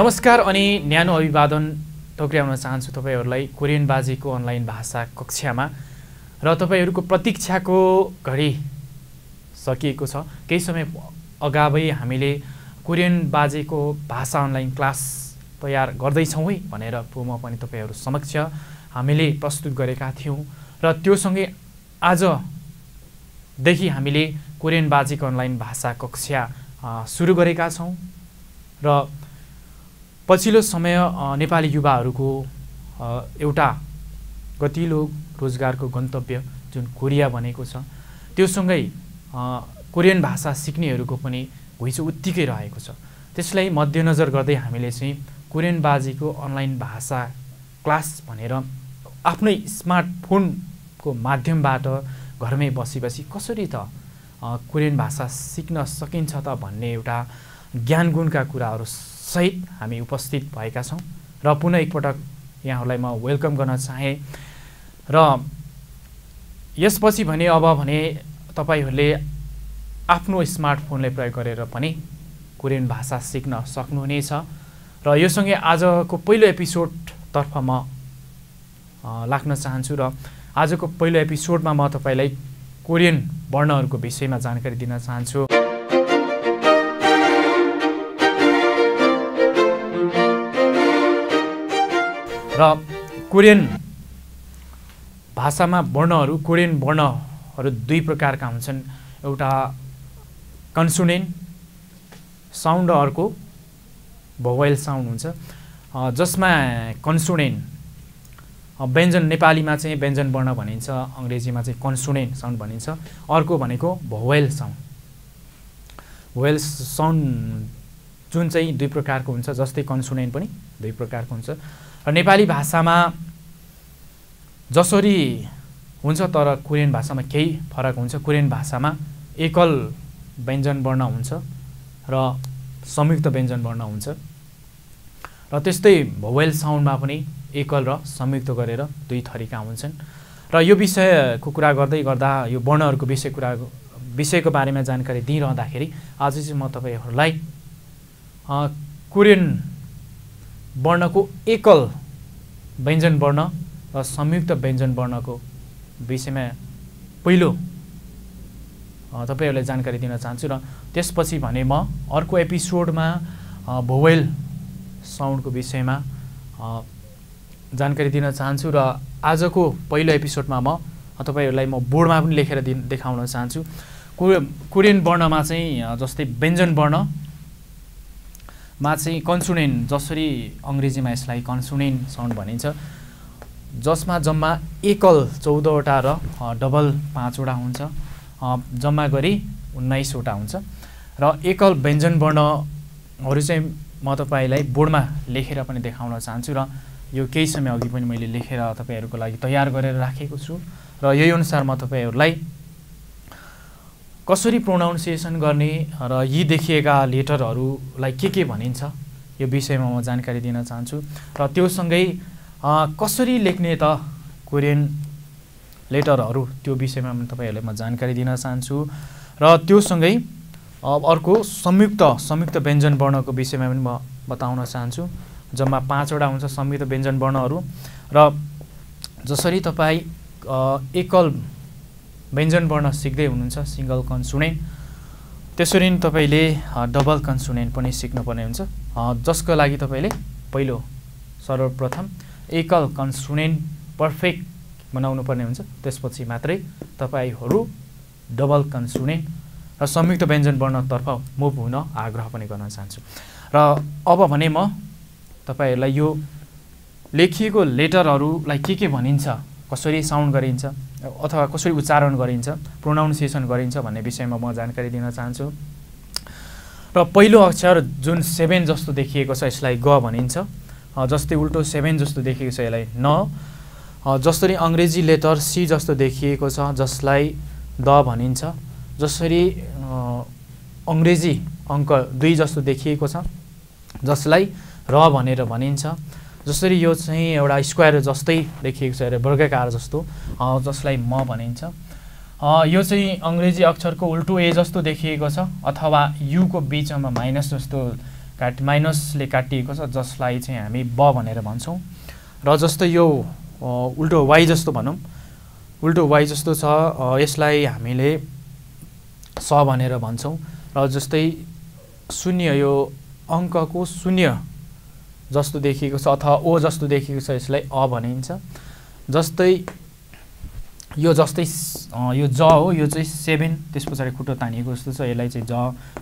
नमस्कार अनि न्यानो अभिवादन टोक्र्याउन चाहन्छु तपाईँहरूलाई कोरियन बाजेको अनलाइन भाषा कक्षामा र तपाईँहरूको प्रतीक्षाको घडी सकिएको छ। केही समय अगावै हामीले कोरियन बाजेको भाषा अनलाइन क्लास तयार गर्दैछौँ है भनेर म पनि तपाईँहरू समक्ष हामीले प्रस्तुत गरेका थियौँ र त्योसँगै आजदेखि हामीले कोरियन बाजेको अनलाइन भाषा कक्षा सुरु गरेका छौँ र पछिल्लो समय नेपाली युवाहरूको एउटा गतिलो रोजगारको गन्तव्य जुन कोरिया बनेको छ त्योसँगै कोरियन भाषा सिक्नेहरूको पनि घुइँचो उत्तिकै रहेको छ। त्यसलाई मध्यनजर गर्दै हामीले चाहिँ कोरियन बाजीको अनलाइन भाषा क्लास भनेर आफ्नै स्मार्टफोनको माध्यमबाट घरमै बसी बसी कसरी त कोरियन भाषा सिक्न सकिन्छ त भन्ने एउटा ज्ञान गुणका कुराहरू सहित हामी उपस्थित भएका छौँ र पुनः एकपटक यहाँहरूलाई म वेलकम गर्न चाहेँ। र यसपछि भने अब भने तपाईँहरूले आफ्नो स्मार्टफोनलाई प्रयोग गरेर पनि कोरियन भाषा सिक्न सक्नुहुनेछ। र यो सँगै आजको पहिलो एपिसोडतर्फ म लाग्न चाहन्छु र आजको पहिलो एपिसोडमा म तपाईँलाई कोरियन वर्णहरूको विषयमा जानकारी दिन चाहन्छु। र कोरियन भाषामा वर्णहरू कोरियन वर्णहरू दुई प्रकारका हुन्छन्। एउटा कन्सुनेन्ट साउन्ड अर्को भोवेल साउन्ड हुन्छ। जसमा कन्सुनेन्ट व्यञ्जन नेपालीमा चाहिँ व्यञ्जन वर्ण भनिन्छ अङ्ग्रेजीमा चाहिँ कन्सुनेन्ट साउन्ड भनिन्छ। अर्को भनेको भोवेल साउन्ड। भोवेल साउन्ड जुन चाहिँ दुई प्रकारको हुन्छ जस्तै कन्सुनेन्ट पनि। दुई प्रकारको हुन्छ। र नेपाली भाषामा जसरी हुन्छ तर कोरियन भाषामा केही फरक हुन्छ। कोरियन भाषामा एकल व्यञ्जन वर्ण हुन्छ र संयुक्त व्यञ्जन वर्ण हुन्छ। र त्यस्तै भोवेल साउन्डमा पनि एकल र संयुक्त गरेर दुई थरीका हुन्छन्। र यो विषयको कुरा गर्दै गर्दा यो वर्णहरूको विषय कुरा विषयको बारेमा जानकारी दिइरहँदाखेरि आज चाहिँ म तपाईँहरूलाई कोरियन वर्णको एकल व्यञ्जन वर्ण र संयुक्त व्यञ्जन वर्णको विषयमा पहिलो तपाईँहरूलाई जानकारी दिन चाहन्छु र त्यसपछि भने म अर्को एपिसोडमा भोवेल साउन्डको विषयमा जानकारी दिन चाहन्छु र आजको पहिलो एपिसोडमा म तपाईँहरूलाई म बोर्डमा पनि लेखेर दि देखाउन चाहन्छु। कोरियन वर्णमा चाहिँ जस्तै व्यञ्जन वर्ण मा चाहिँ कन्सुनेन्ट जसरी अङ्ग्रेजीमा यसलाई कन्सुनेन्ट साउन्ड भनिन्छ जसमा जम्मा एकल चौधवटा र डबल पाँचवटा हुन्छ जम्मा गरी उन्नाइसवटा हुन्छ। र एकल व्यञ्जन वर्णहरू चाहिँ म तपाईँलाई बोर्डमा लेखेर पनि देखाउन चाहन्छु र यो केही समय अघि पनि मैले लेखेर तपाईँहरूको लागि तयार गरेर राखेको छु। र यही अनुसार म तपाईँहरूलाई कसरी प्रोनाउन्सिएसन गर्ने र यी देखिएका लेटरहरूलाई के के भनिन्छ यो विषयमा म जानकारी दिन चाहन्छु। र त्योसँगै कसरी लेख्ने त कोरियन लेटरहरू त्यो विषयमा तपाईँहरूलाई म जानकारी दिन चाहन्छु। र त्योसँगै अर्को संयुक्त संयुक्त व्यञ्जन वर्णको विषयमा पनि म बताउन चाहन्छु जम्मा पाँचवटा हुन्छ संयुक्त व्यञ्जन वर्णहरू। र जसरी तपाईँ एकल व्यञ्जन वर्ण सिक्दै हुनुहुन्छ सिङ्गल कन्सुनेन्ट त्यसरी नै तपाईँले डबल कन्सुनेन्ट पनि सिक्नुपर्ने हुन्छ। जसको लागि तपाईँले पहिलो सर्वप्रथम एकल कन्सुनेन्ट पर्फेक्ट बनाउनु पर्ने हुन्छ। त्यसपछि मात्रै तपाईँहरू डबल कन्सुनेन्ट र संयुक्त व्यञ्जन वर्णतर्फ मुभ हुन आग्रह पनि गर्न चाहन्छु। र अब भने म तपाईँहरूलाई यो लेखिएको लेटरहरूलाई के के भनिन्छ कसरी साउन्ड गरिन्छ अथवा कसरी उच्चारण गरिन्छ प्रोनाउन्सिएसन गरिन्छ भन्ने विषयमा म जानकारी दिन चाहन्छु। र पहिलो अक्षर जुन सेभेन जस्तो देखिएको छ यसलाई ग भनिन्छ। जस्तै उल्टो सेभेन जस्तो देखिएको छ यसलाई न। जसरी अङ्ग्रेजी लेटर सी जस्तो देखिएको छ जसलाई द भनिन्छ। जसरी अङ्ग्रेजी अङ्क दुई जस्तो देखिएको छ जसलाई र भनेर भनिन्छ। जसरी यो चाहिँ एउटा स्क्वायर जस्तै देखिएको छ वर्गकार जस्तो जसलाई म भनिन्छ। यो चाहिँ अङ्ग्रेजी अक्षरको उल्टो ए जस्तो देखिएको छ अथवा युको बिचमा माइनस जस्तो काट माइनसले काटिएको छ जसलाई चाहिँ हामी ब भनेर भन्छौँ। र जस्तै यो उल्टो वाइ जस्तो भनौँ। उल्टो वाइ जस्तो छ यसलाई हामीले स भनेर भन्छौँ। र जस्तै शून्य यो अङ्कको शून्य जस्तो देखिएको छ अथवा ओ जस्तो देखिएको छ यसलाई अ भनिन्छ। जस्तै यो जस्तै यो ज हो यो चाहिँ सेभेन त्यस पछाडि खुट्टो तानिएको जस्तो छ यसलाई चाहिँ ज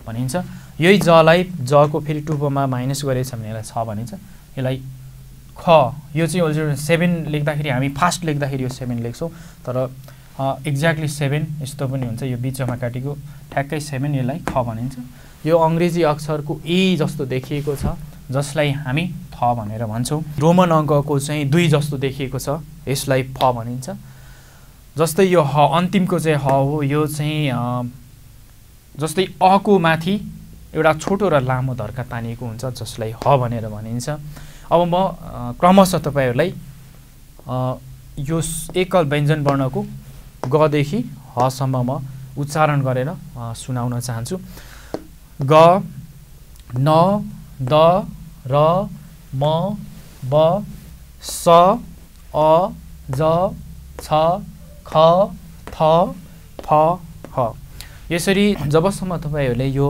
भनिन्छ। यही जलाई जको फेरि टुप्पोमा माइनस गरेछ भने यसलाई छ भनिन्छ। यसलाई ख यो चाहिँ ओल्जो सेभेन लेख्दाखेरि हामी फास्ट लेख्दाखेरि यो सेभेन लेख्छौँ। तर एक्ज्याक्टली सेभेन यस्तो पनि हुन्छ यो बिचमा काटेको ठ्याक्कै सेभेन यसलाई ख भनिन्छ। यो अङ्ग्रेजी अक्षरको ए जस्तो देखिएको छ। जसलाई हामी थ भनेर भन्छौँ। रोमन अङ्कको चाहिँ दुई जस्तो देखिएको छ। यसलाई फ भनिन्छ। जस्तै यो ह अन्तिमको चाहिँ ह हो। यो चाहिँ जस्तै अको माथि एउटा छोटो र लामो धर्का तानिएको हुन्छ जसलाई ह भनेर भनिन्छ। अब म क्रमशः तपाईँहरूलाई यो एकल व्यञ्जन वर्णको गदेखि हसम्म म उच्चारण गरेर सुनाउन चाहन्छु। ग न द र म ब स अ ज छ ख थ फ ह यसरी जबसम्म तपाईँहरूले यो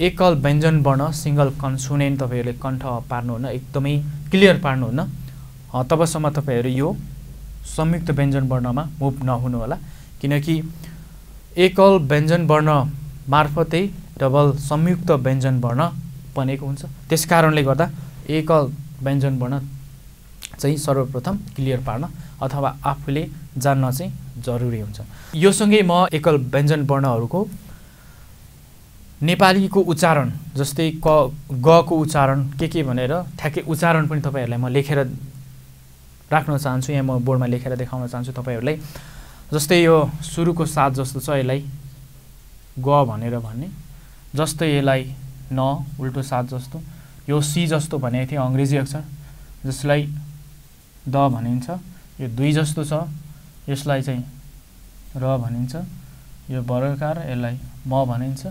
एकल व्यञ्जन वर्ण सिङ्गल कन्सोनेन्ट तपाईँहरूले कण्ठ पार्नुहुन्न एकदमै क्लियर पार्नुहुन्न तबसम्म तपाईँहरू यो संयुक्त व्यञ्जन वर्णमा मुभ नहुनु होला। किनकि एकल व्यञ्जन वर्ण मार्फतै डबल संयुक्त व्यञ्जन वर्ण बनेको हुन्छ। त्यस कारणले गर्दा एकल व्यञ्जन वर्ण चाहिँ सर्वप्रथम क्लियर पार्न अथवा आफूले जान्न चाहिँ जरुरी हुन्छ। यो सँगै म एकल व्यञ्जन वर्णहरूको नेपालीको उच्चारण जस्तै क गको उच्चारण के के भनेर ठ्याक्कै उच्चारण पनि तपाईँहरूलाई म लेखेर राख्न चाहन्छु यहाँ म बोर्डमा लेखेर देखाउन चाहन्छु तपाईँहरूलाई। जस्तै यो सुरुको साथ जस्तो छ यसलाई ग भनेर भन्ने। जस्तै यसलाई न उल्टो साथ जस्तो। यो सी जस्तो भनेको थिएँ अङ्ग्रेजी अक्षर जसलाई द भनिन्छ। यो दुई जस्तो छ यसलाई चाहिँ र भनिन्छ। यो वर्गकार यसलाई म भनिन्छ।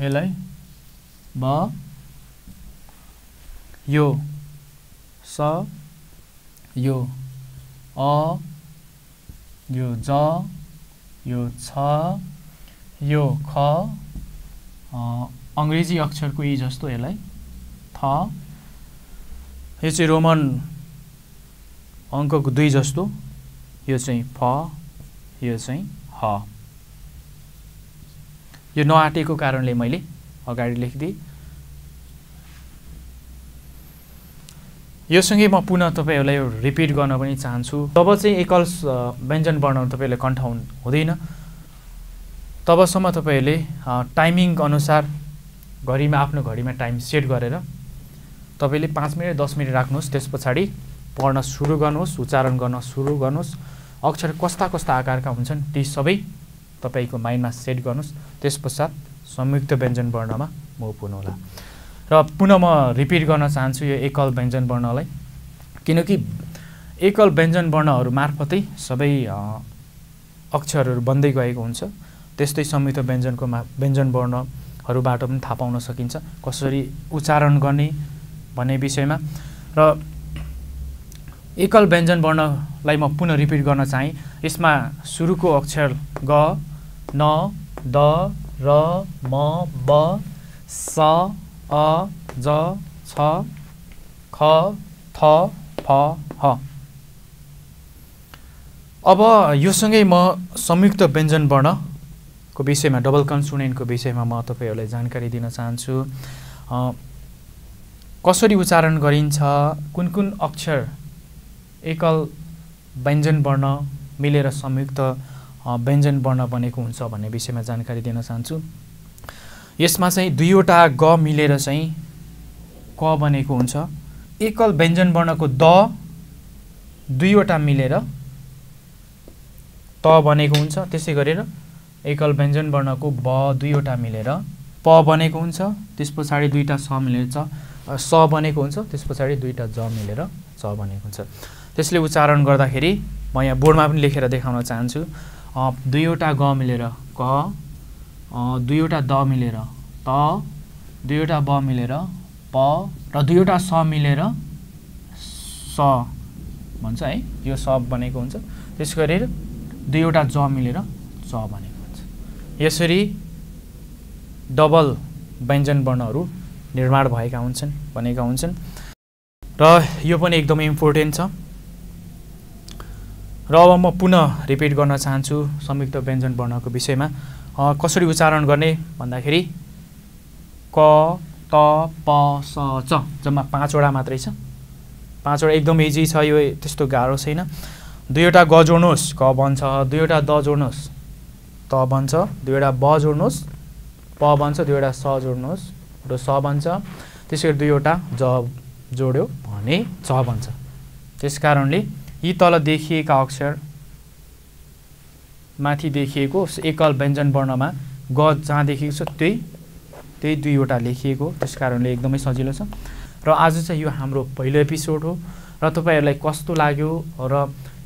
यसलाई ब यो स यो अ यो ज यो छ यो ख अङ्ग्रेजी अक्षरको यी जस्तो यसलाई थ। यो चाहिँ रोमन अङ्कको दुई जस्तो। यो चाहिँ फ यो चाहिँ ह। यो नआटेको कारणले मैले अगाडि लेखिदिएँ। योसँगै म पुनः तपाईँहरूलाई रिपिट गर्न पनि चाहन्छु। तब चाहिँ एकल व्यञ्जन वर्ण तपाईँहरूले कण्ठ हुँदैन। तबसम्म तपाईँहरूले टाइमिङ अनुसार घडीमा आफ्नो घडीमा टाइम सेट गरेर तपाईँले पाँच मिनट दस मिनट राख्नुहोस्। त्यस पछाडि पढ्न सुरु गर्नुहोस् उच्चारण गर्न सुरु गर्नुहोस्। अक्षर कस्ता कस्ता आकारका हुन्छन् ती सबै तपाईँको माइन्डमा सेट गर्नुहोस्। त्यस पश्चात संयुक्त व्यञ्जन वर्णमा मुभ हुनुहोला। र पुनः म रिपिट गर्न चाहन्छु यो एकल व्यञ्जन वर्णलाई। किनकि एकल व्यञ्जन वर्णहरू मार्फतै सबै अक्षरहरू बन्दै गएको हुन्छ। त्यस्तै संयुक्त व्यञ्जनको मा व्यञ्जन वर्णहरूबाट पनि थाहा पाउन सकिन्छ कसरी उच्चारण गर्ने भन्ने विषयमा। र एकल व्यञ्जन वर्णलाई म पुनः रिपिट गर्न चाहेँ। यसमा सुरुको अक्षर ग न द र म ब स अ ज छ ख थ फ ह। अब योसँगै म संयुक्त व्यञ्जन वर्णको विषयमा डबल कन्सोनेन्टको विषयमा म तपाईँहरूलाई जानकारी दिन चाहन्छु। कसरी उच्चारण गरिन्छ कुन कुन अक्षर एकल व्यञ्जन वर्ण मिलेर संयुक्त व्यञ्जन वर्ण बनेको हुन्छ भन्ने विषयमा जानकारी दिन चाहन्छु। यसमा चाहिँ दुईवटा ग मिलेर चाहिँ क बनेको हुन्छ। एकल व्यञ्जन वर्णको द दुईवटा मिलेर त बनेको हुन्छ। त्यसै गरेर एकल व्यञ्जन वर्णको ब दुईवटा मिलेर प बनेको हुन्छ त्यस पछाडि दुईवटा स मिलेर च स बनेको हुन्छ त्यस पछाडि दुईवटा ज मिलेर च बनेको हुन्छ। त्यसले उच्चारण गर्दाखेरि म यहाँ बोर्डमा पनि लेखेर देखाउन चाहन्छु। दुईवटा ग मिलेर क दुईवटा द मिलेर त दुईवटा ब मिलेर प र दुईवटा स मिलेर स भन्छ है यो स बनेको हुन्छ। त्यस गरेर दुईवटा ज मिलेर च बनेको यसरी डबल व्यञ्जन वर्णहरू निर्माण भएका हुन्छन् बनेका हुन्छन्। र यो पनि एकदमै इम्पोर्टेन्ट छ। र अब म पुनः रिपिट गर्न चाहन्छु संयुक्त व्यञ्जन वर्णको विषयमा। कसरी उच्चारण गर्ने भन्दाखेरि क त प स च जम्मा पाँचवटा मात्रै छ। पाँचवटा एकदम इजी छ यो त्यस्तो गाह्रो छैन। दुईवटा ग जोड्नुहोस् क बन्छ दुईवटा द जोड्नुहोस्। त बन्छ दुईवटा ब जोड्नुहोस्। प बन्छ दुईवटा स जोड्नुहोस्। र स बन्छ त्यसै गरी दुईवटा ज जोड्यो भने च बन्छ त्यस कारणले यी तल देखिएका अक्षर माथि देखिएको एकल व्यञ्जन वर्णमा ग जहाँ देखिएको छ त्यही त्यही दुईवटा लेखिएको। त्यस कारणले एकदमै सजिलो छ। र आज चाहिँ यो हाम्रो पहिलो एपिसोड हो। र तपाईँहरूलाई कस्तो लाग्यो? र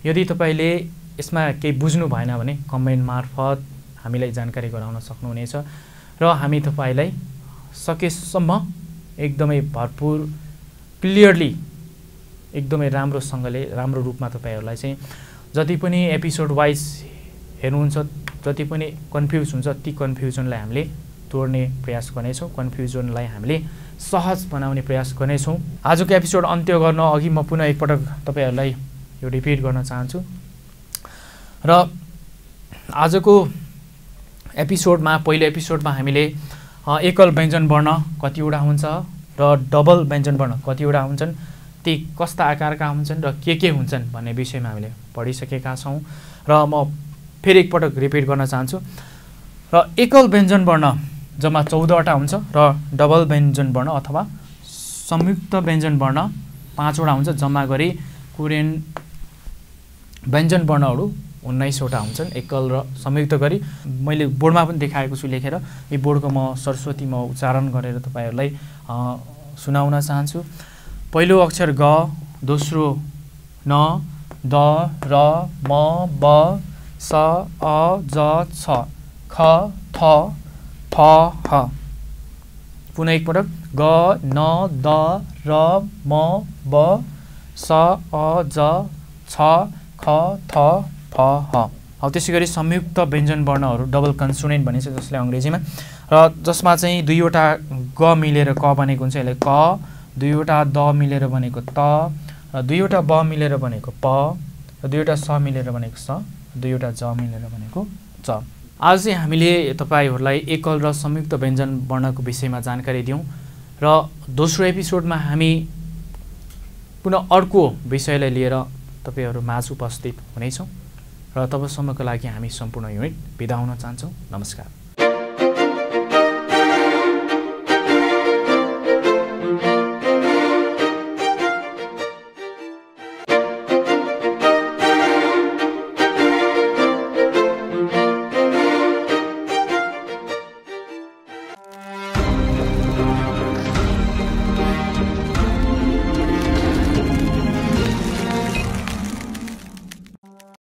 यदि तपाईँले यसमा केही बुझ्नु भएन भने कमेन्ट मार्फत हामीलाई जानकारी गराउन सक्नुहुनेछ र हामी तपाईँलाई सकेसम्म एकदमै भरपुर क्लियरली एकदमै राम्रोसँगले राम्रो रूपमा तपाईँहरूलाई चाहिँ जति पनि एपिसोड वाइज हेर्नुहुन्छ जति पनि कन्फ्युज हुन्छ ती कन्फ्युजनलाई हामीले तोड्ने प्रयास गर्नेछौँ कन्फ्युजनलाई हामीले सहज बनाउने प्रयास गर्नेछौँ। आजको एपिसोड अन्त्य गर्न अघि म पुनः एकपटक तपाईँहरूलाई यो रिपिट गर्न चाहन्छु। र आजको एपिसोडमा पहिलो एपिसोडमा हामीले एकल व्यञ्जन वर्ण कतिवटा हुन्छ र डबल व्यञ्जन वर्ण कतिवटा हुन्छन् ती कस्ता आकारका हुन्छन् र के के हुन्छन् भन्ने विषयमा हामीले पढिसकेका छौँ र म फेरि एकपटक रिपिट गर्न चाहन्छु। र एकल व्यञ्जन वर्ण जम्मा चौधवटा हुन्छ र डबल व्यञ्जन वर्ण अथवा संयुक्त व्यञ्जन वर्ण पाँचवटा हुन्छ जम्मा गरी कोरियन व्यञ्जन वर्णहरू उन्नाइसवटा हुन्छन् एकल र संयुक्त गरी। मैले बोर्डमा पनि देखाएको छु लेखेर। यी बोर्डको म सरस्वती म उच्चारण गरेर तपाईँहरूलाई सुनाउन चाहन्छु। पहिलो अक्षर ग दोस्रो न द र म ब स अ ज छ ख थ फ ह। पुनः एकपटक ग न द र म ब स अ ज छ ख थ फ ह। अब त्यसै गरी संयुक्त व्यञ्जन वर्णहरू डबल कन्सोनेन्ट भनिन्छ जसले अङ्ग्रेजीमा। र जसमा चाहिँ दुईवटा ग मिलेर क बनेको हुन्छ यसलाई क दुईवटा द मिलेर बनेको त र दुईवटा ब मिलेर बनेको प र दुईवटा स मिलेर बनेको स दुईवटा ज मिलेर बनेको च। आज चाहिँ हामीले तपाईँहरूलाई एकल र संयुक्त व्यञ्जन वर्णको विषयमा जानकारी दियौँ र दोस्रो एपिसोडमा हामी पुनः अर्को विषयलाई लिएर तपाईँहरू माझ उपस्थित हुनेछौँ। र तबसम्मको लागि हामी सम्पूर्ण युनिट बिदा हुन चाहन्छौँ। नमस्कार।